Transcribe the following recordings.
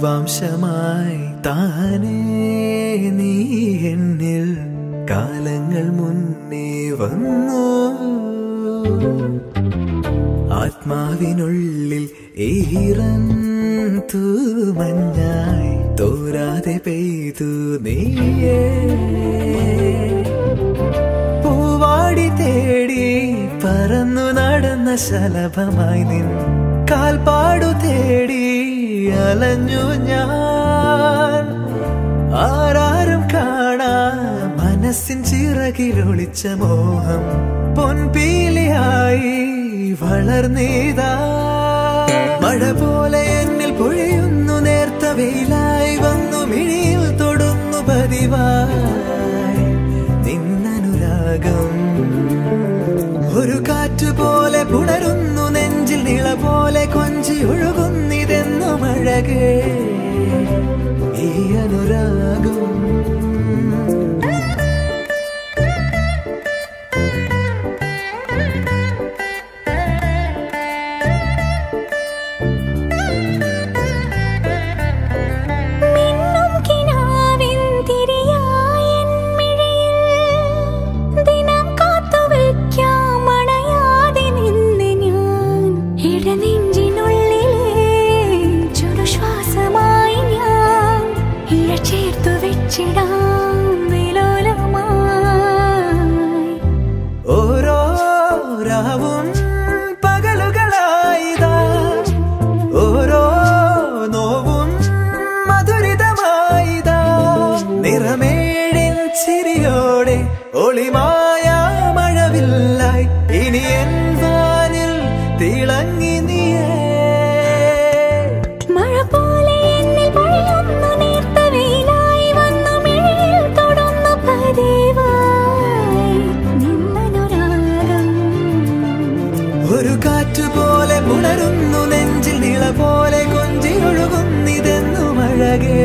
ജീവാംശമായി താനേ നീ എന്നിൽ കാലങ്ങൾ മുന്നേ വന്നു. ആത്മാവിനുള്ളിൽ ഈറൻ തൂമഞ്ഞായി തോരാതെ പെയ്തു നീയേ. പൂവാടി തേടി പറന്നു നടന്ന ശലഭമായി നിൻ കാൽപ്പാടു തേടി അലഞ്ഞു ഞാൻ. ആരാരും കാണാ മനസ്സിൻ ചിറകിലൊളിച്ച മോഹം പൊൻപീലിയായി വളർന്നീതാ. മഴ പോലെ എന്നിൽ പൊഴിയുന്നു നേർത്ത വെയിലായി വന്നു മിഴിയിൽ തൊടുന്നു പതിവായി लगे ये अनुरागों നിറമേഴിൻ ചിരിയോടെ ഒളിമായ മഴവില്ലായി ഇനി എൻ വാനിൽ തിളങ്ങി നീയേ. ഒരു കാറ്റ് പോലെ പുണരുന്നു നെഞ്ചിൽ നിള പോലെ കൊഞ്ചി ഒഴുകുന്നിതെന്നു മഴകേ.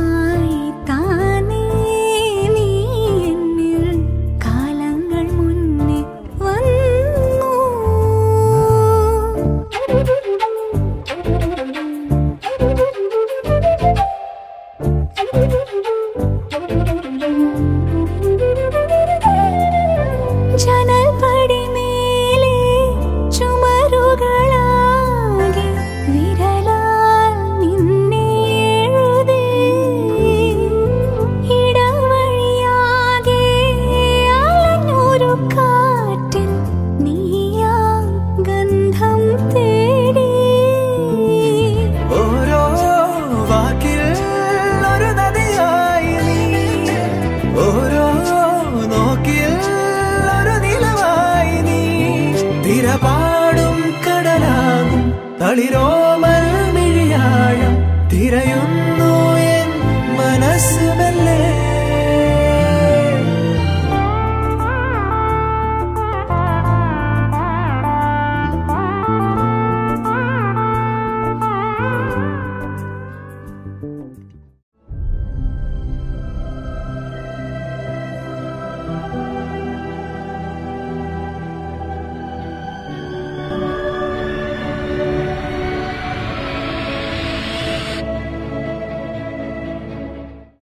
tal irón.